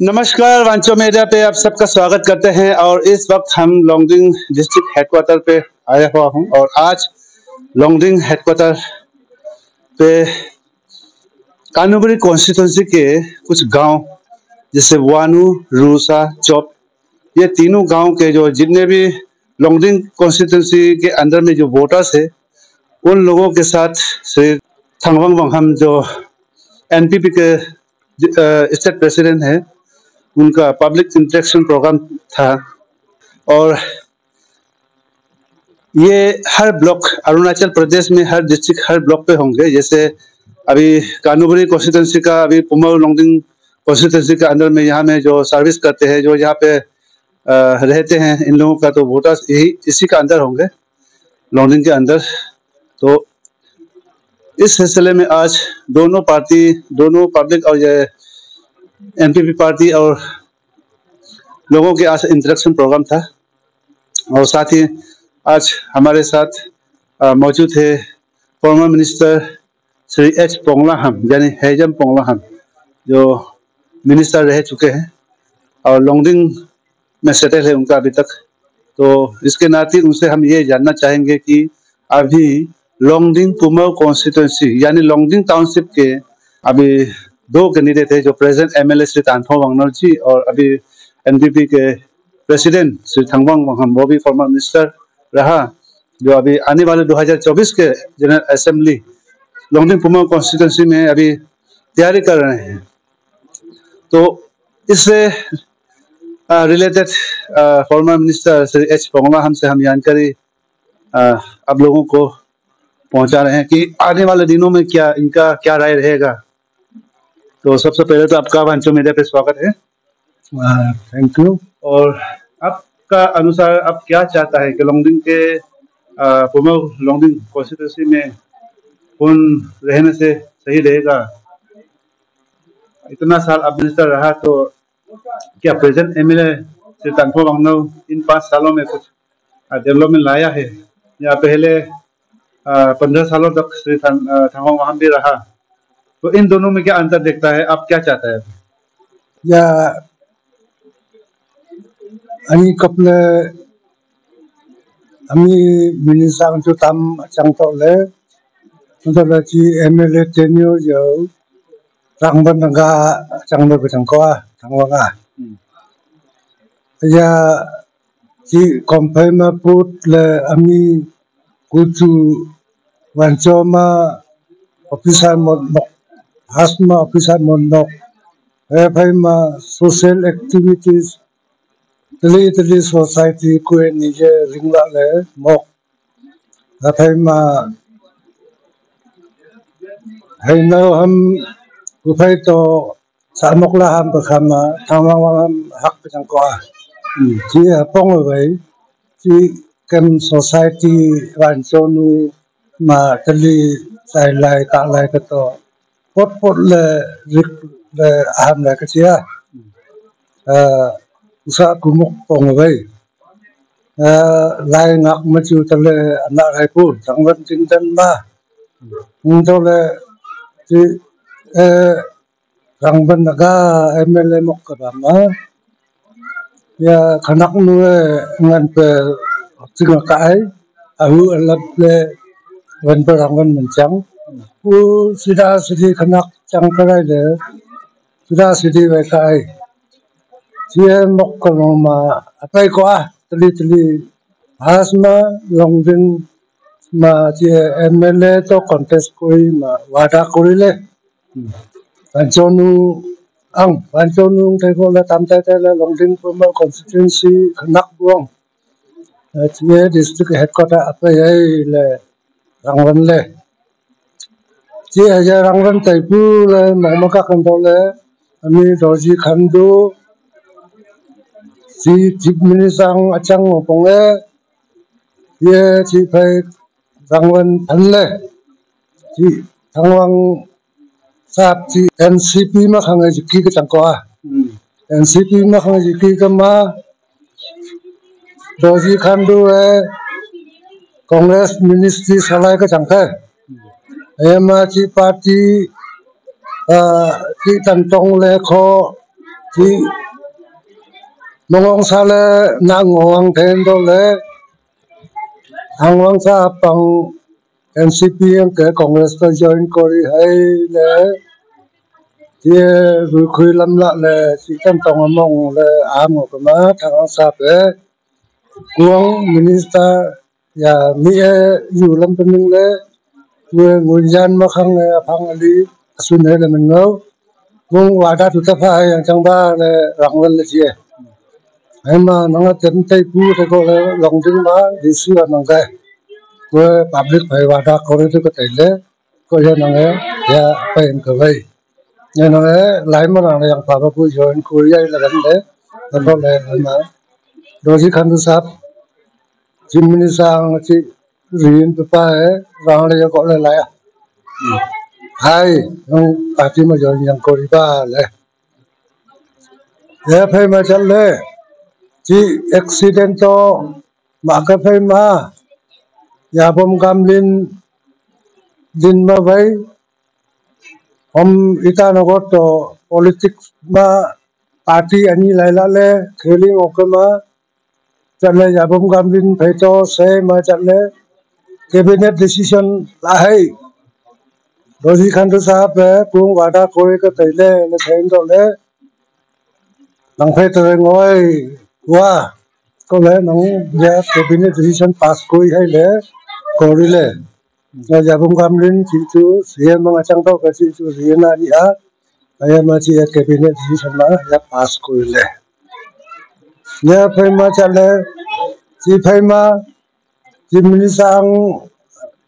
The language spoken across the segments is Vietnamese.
नमस्कार, वांचो मीडिया पे आप सबका स्वागत करते हैं और इस वक्त हम लोंगडिंग डिस्ट्रिक्ट हेडक्वार्टर पे आया हुआ हूँ और आज लोंगडिंग हेडक्वार्टर पे कानूबरी कॉन्स्टिट्यूंसी के कुछ गाँव, जैसे वानू, रूसा, चौप, ये तीनों गाँव के जो जितने भी लोंगडिंग कॉन्स्टिट्यूंसी के अंदर में जो वोटर्स है, उन लोगों के साथ श्री थंगवंग हम जो एनपीपी के स्टेट प्रेसिडेंट है उनका पब्लिक इंटरेक्शन प्रोग्राम था। और ये हर ब्लॉक अरुणाचल प्रदेश में हर डिस्ट्रिक्ट हर ब्लॉक पे होंगे। जैसे अभी कानूबरी कॉन्स्टिट्यूंसी का, अभी पुमर लोंगडिंग कॉन्स्टिट्यूंसी के अंदर में यहाँ में जो सर्विस करते हैं, जो यहाँ पे रहते हैं, इन लोगों का तो वोटर्स यही, इसी का अंदर होंगे, लोंगडिंग के अंदर। तो इस सिलसिले में आज दोनों पार्टी दोनों पब्लिक और ये एनपीपी पार्टी और लोगों के आज इंटरेक्शन प्रोग्राम था। और साथ ही आज हमारे साथ मौजूद है former minister Shri H Pongla हम यानी हेजम पोंगला हम जो मिनिस्टर रह चुके हैं। और लॉन्गडिंग में सेटल है उनका अभी तक। तो इसके नाते उनसे हम ये जानना चाहेंगे कि अभी लॉन्गडिंग पुमर कॉन्स्टिट्यूंसी यानी लॉन्गडिंग टाउनशिप के अभी दो कैंडिडेट है जो प्रेजेंट एमएलए श्री तानफो वांगनर जी और अभी एनपीपी के प्रेसिडेंट श्री थंगवांग वांगम वो भी फॉर्मर मिनिस्टर रहा, जो अभी आने वाले 2024 के जनरल असेंबली लोंगडिंग पुमा कॉन्स्टिट्यूंसी में अभी तैयारी कर रहे हैं। तो इससे related former minister Shri H Pongla हमसे हम जानकारी आप लोगों को पहुँचा रहे हैं कि आने वाले दिनों में क्या, इनका क्या राय रहेगा। तो सबसे पहले तो आपका वांचो मीडिया पे स्वागत है। थैंक यू और आपका अनुसार आप क्या चाहता है कि लॉन्गडिंग के प्रमुख लॉन्गडिंग कॉन्स्टिट्यूंसी में कौन रहने से सही रहेगा? इतना साल आप मिनिस्टर रहा तो क्या present M L A Shri Tankho Wangnav इन पाँच सालों में कुछ डेवलपमेंट लाया है? या पहले पंद्रह सालों तक श्री थंगो वहाँ भी रहा? तो इन दोनों में क्या अंतर देखता है आप क्या चाहता है या ani kaple ami minisang chu tam chang to le to la chi mla tenure yo rang ban ga chang ba chang ko thang wa ga ya chi kompai ma put le ami ku chu wan cho ma officer mo hasma officer mondok efai ma social activities tli tli society ku ni je ringla le, mok efai ma hai no ham ku phai to, sa mok la ham pa khama thama wa hak pa chang ko a. Chi pong wei, chi kem society wan chonu, ma tli sai lai ta lai ka to pot pot le rik le ham le ka chia uh usa kumuk pong wei uh lai ngak ma chu ta le na hai pu thang wan ching tan ba. Ung to le chi uh rang ban ga mla mok ka ba ma ya khanak nu ngan pe chinga ka ai ahu alap le wan pa rang wan man chang u sida sidi khanak chang karai le sida sidi wai kai. Ai chia mok ko ma atai ko a, tali tali. Has ma long din ma chia mla to contest koi ma wada koi le. Ban chonu ang ban chonu thai ko la tam tai tai la long din ko ma constituency khanak buang. Chia district headquarter apai ai le rang wan le chỉ là giờ răng răng tay pu là mong mà các con đó là ami đó chỉ khăn đô chỉ chỉ mình sang achang mà bông ấy ye chỉ phải răng răng thân lệ chỉ thằng hoàng sạp chỉ NCP mà khang ấy chỉ cái chẳng có NCP mà khang ấy chỉ cái mà đó chỉ khăn đô ấy Congress Ministry salai cái chẳng thế em chi party chi ờ, tan tong le khó chỉ mong sa le na hoàng then do le hàng hoàng sa bằng NCP ang ke Congress ta join kori hai le thì ờ, vừa khui lâm lạ là chỉ tận tổng mong là ám cái mà thằng sa pe kuang minister ya mi e yu lam pen ning người người dân mà không ờ, không lý xuân này là mình ngớ. Muốn hòa đa thủ tập hai ờ, trong ba là rộng lên là gì em mà nó là chấm tây cú thì có là lòng trứng ba, thì xưa là nòng cái người public phải hòa đa có được cái tiền đấy có giờ nòng ấy ya phải em cơ vậy nên nó lại mà nó là phải vào cuối rồi cuối giờ là gần đấy nó có là mà đôi khi khăn thứ sáu. Chính mình sang chị riêng tụi ta ấy, vào đây gọi là lại hay, không à chỉ mà giờ nhận cô đi ba lại để phải mà chân lệ chỉ accident to mà cái phải mà. Nhà bom cam lên din mà vậy hôm ita nó có to politics mà, party anh ấy lại là lệ khởi lên ok mà. Chân lệ nhà bom cam lên phải cho xe mà chân lệ cabinet decision लाहै रोजी खंडू साहब है कुंग वादा कोई का तैले ले थेन तो ले नंग फे तो ngoi wa ko le nang ya cabinet decision पास कोई है ले कोरी ले ya yabum gamlin chi chu siya mga chang to ka chi chu siya na ni a aya ma chi ya cabinet decision ma ya pass कोई ले ya phai ma chale chi phai ma chi mini sang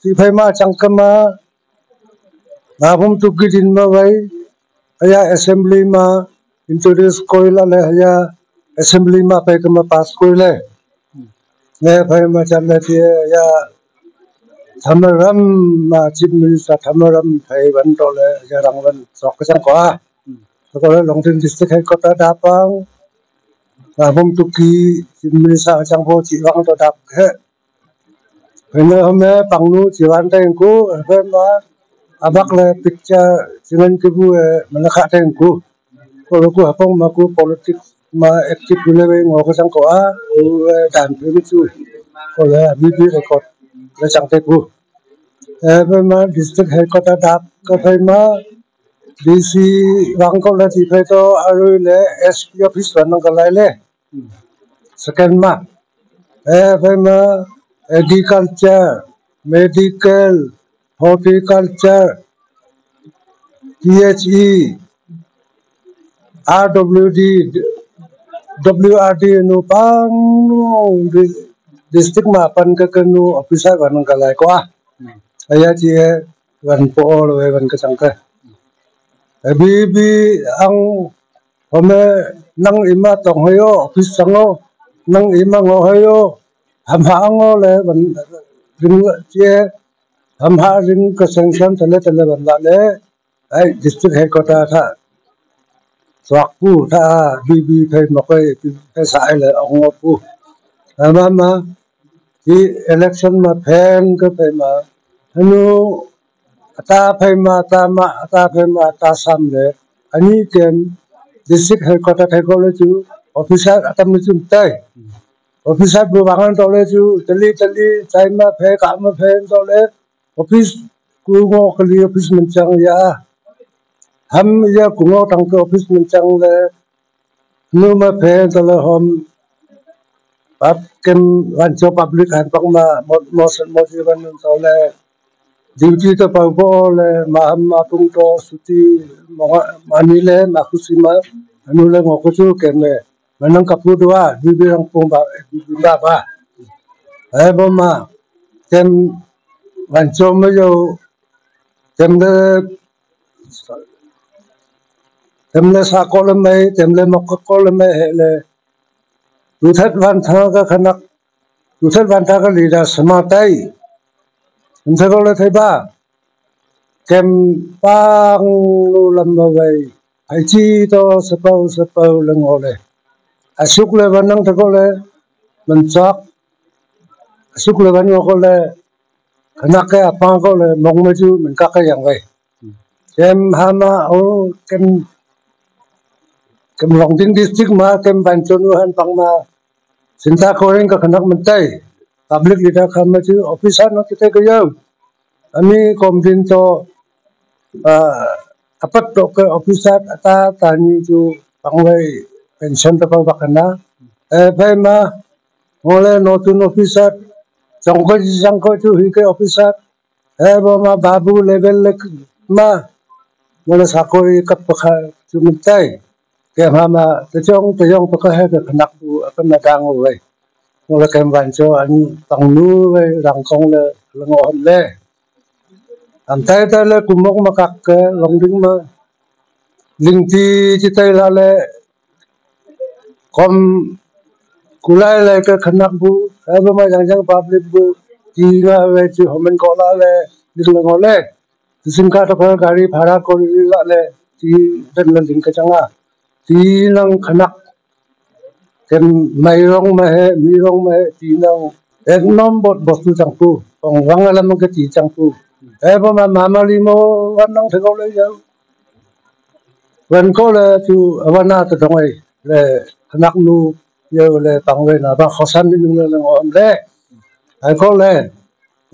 chi phai ma chẳng ka mà na bum tu ki din ma vậy hay assembly ma, introduce koi la le aya assembly ma pe ka ma pass koi le ne phai ma chale chi ya thamaram ma chief sa thamaram phai ban to le ya rang ban sok ka chẳng kwa. Ko le long tin district ta da pang là bông tu kỳ mình sa chẳng vô chỉ vắng to đáp hết bây giờ hôm nay bằng nu chỉ vắng tay cú bây mà à bác là picture chỉ nên cái bu mà nó khác tay cú có lúc cú hapong mà cú politics mà active như vậy ngồi cái chẳng có à đàn với cái chú có bí BB record là chẳng tay cú ờ, bây mà district headquarter đạp cái bây mà DC vắng có là thì phải to ở đây SP office vẫn đang cái lại lên second ma FM agriculture medical horticulture PHE RWD WRD nu pang district ma pan ka kanu officer van ka lai kwa aya chi van po lo van ka chang ka bi bi ang home nang ima tong hầm office ngô nang vẫn rừng chia hầm ha rừng le sân sân che ham ha ring vẫn sanction tale tale le ai district headquarter tha swak pu tha bi bi phai ma cái phai sai le ong pu ama ma ki election ma phen ka phai ma hanu ata phai ma ta ma ata phai ma ta sam le ani kem district headquarter thay có lấy chú officer atam lấy chú tay. Office साहब प्रभाकर तौले चली चली टाइम में फे काम में फे तौले ऑफिस कुंगो कली ऑफिस में चंग या हम या कुंगो टंग के ऑफिस में चंग ले नु में फे तौले हम अब किम वांचो पब्लिक हान पंग मा मोशन मोटिवन तौले ड्यूटी तो पंगो ले मा हम मा पुंग तो सुती मानी ले मा खुशी मा अनुले ngokochu kemme officer mình chang ya ham ya ku ngo tang ko office mình chang le nu ma phe to le hom le le le thất văn thơ thấy có lẽ thấy ba kem pang lu lam ba vậy ai chi to sapau sapau le ngole asuk le vanang ta ko le man chak asuk le ban ko le khana ke apa ko le mong me chu mình ka ka yang vậy kem hama, o, kem kem long ding district ma, kem ban Banchonu han pang ma sinta koring ka khana man tai public leader kham me chu officer no kite ko yo ami komdin to ah, apat to ke officer ata tani chu pang pangwai pension ta ko bakana e phai ma ngole notun officer jangko jangko tu hi ke officer. E bo ma babu level le ma, ngole sakori kap pakha chu mentai ke mama, te jong te jong pa ka he ke khanak bu akan na dang we ngo kem ban cho an tang nu we rang kong le le ngo hom le. Am tai tai le kumok ma kak ke, long ding ma. Ling ti chi tai la le kom kulai le ka khanak bu he ba ma jang jang public bu ji nga ve chi homen ko la le dik le ngo le sim ka ta to gari phara ko la le chi den le ding ka changa tí nang khanak kem mai rong ma he mi rong ma he tí nang ek nom bot bot tu chang pu ong wang ala mang ka tí chang pu e ba ma ma ma li mo wan nang thang le yo wan ko le chu awana ta dong ai le khnak nu yo le tang we na ba khosan ni nu le ngom le ai ko le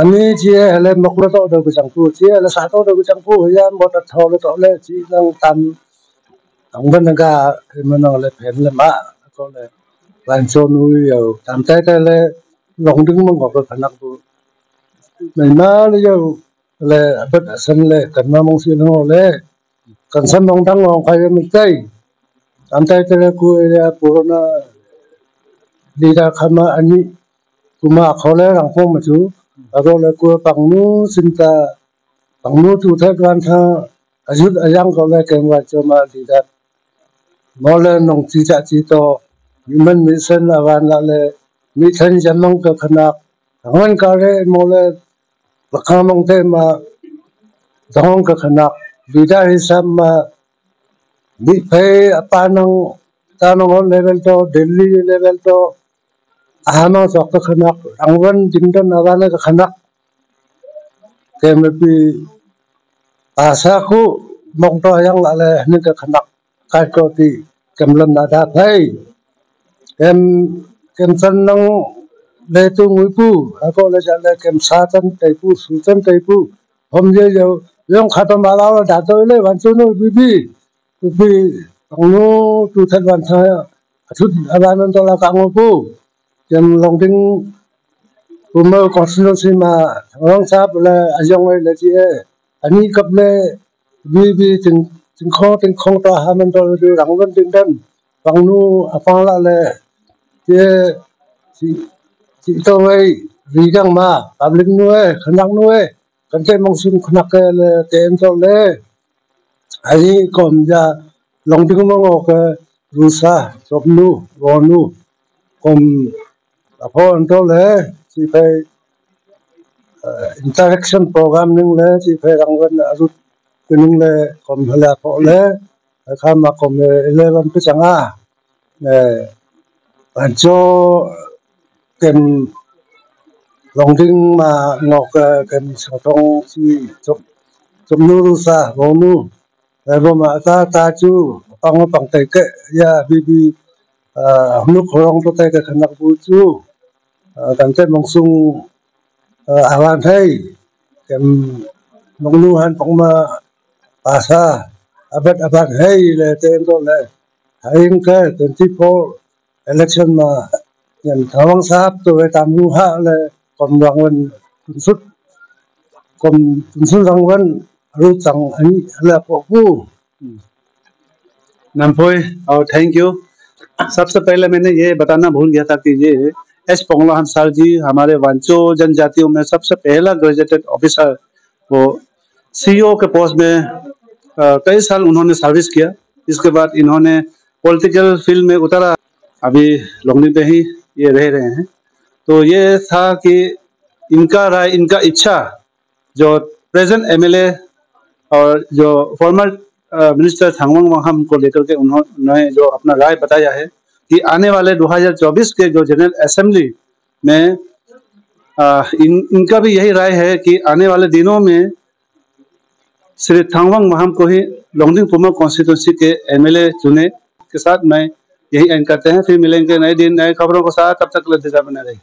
ani chia le mọc lo to do ku chẳng phu chia le sa to do ku chang pu yan bot ta tho le to le chi nang tam ông bên thì mình nói là phèn là mã có là làm cho nuôi rồi tạm tay tay lên lòng đứng mong ngọc cái năng của mình má là yêu là bất sân là cần mà mong xin hồ là cần sân mong thắng lòng phải mình tay antaitara ku tay là cô corona đi khama ani, kuma khole rang phong chu aro le ku bằng nu sinh ta nu tu thay quan tha, ajut ayang ko le kèm wa cho ma đi mo le nong chi cha chi to human mission awan la le, mi than jamang ka khana angan ka re mole lakhamong te ma dong ka khana bida hisam ma mi phe apanang tanong level to delhi level to ahama sok ka có angwan jingdan awan ka khana kemepi sao ku mong to yang lại le ni ka khana kai ko ti kem lam na da Thấy em kem san nang le tu ngui pu anh có le ja le kem sa tan tai pu su tan tai pu hom je giờ, yong khát to ma la da to le wan chu no bi bi bi bi ong no tu than wan tha a thut a ba nan to la ka ngo pu kem long ding pu mo constituency ma rong sa le a yong le ji e ani kap le bi bi tin tin kho tin khong ta ha man to du rang wan tin dan bang nu a pa la le ye si si to wei ri dang ma public nu e khanak nu e kan te mong sun khanak ke le te en to le ai còn ra lòng tiếng mong ngọc ờ, rusa chọc nu, gò nu. Còn là phô anh tôi lẽ chỉ phải ờ, interaction program nhưng lẽ chỉ phải rằng gần đã rút cái nhưng lẽ còn là phô lẽ khám mà còn lẽ làm cái chẳng à anh cho kèm lòng tiếng mà ngọc ờ, kèm sở thông chỉ chọc chọc nu rusa gò nu. Roma, ta ta chu pang pang te ke ya bi bi nu khorong to te ke khanak bu chu kan te mong sung à, à, awan thai kem mong nu han pang ma pasa abat abat hey le ten to le haing ke 24 election ma yan thawang sap to ve tam nu ha le kom rang wen kun sut kom kun sut thank you सबसे पहले मैंने ये बताना भूल गया था कि ये एस जी हमारे वांचो जनजातियों में सबसे पहला ग्रेजुएटेड ऑफिसर वो सीईओ के पोस्ट में कई साल उन्होंने सर्विस किया इसके बाद इन्होंने पॉलिटिकल फ़ील्ड में उतरा अभी लोंगनी ही ये रह रहे हैं तो ये था कि इनका राय इनका इच्छा जो प्रेजेंट एमएलए और जो फॉर्मर मिनिस्टर थांगवंग वाहम को लेकर के उन्होंने जो अपना राय बताया है कि आने वाले 2024 के जो जनरल असेंबली में आ, इन इनका भी यही राय है कि आने वाले दिनों में श्री थांगवंग महम को ही लोंगडिंग पुमा कॉन्स्टिट्यूंसी के एमएलए चुने के साथ मैं यही एंड करते हैं। फिर मिलेंगे नए दिन नए खबरों के साथ। तब तक लद्दा बने रही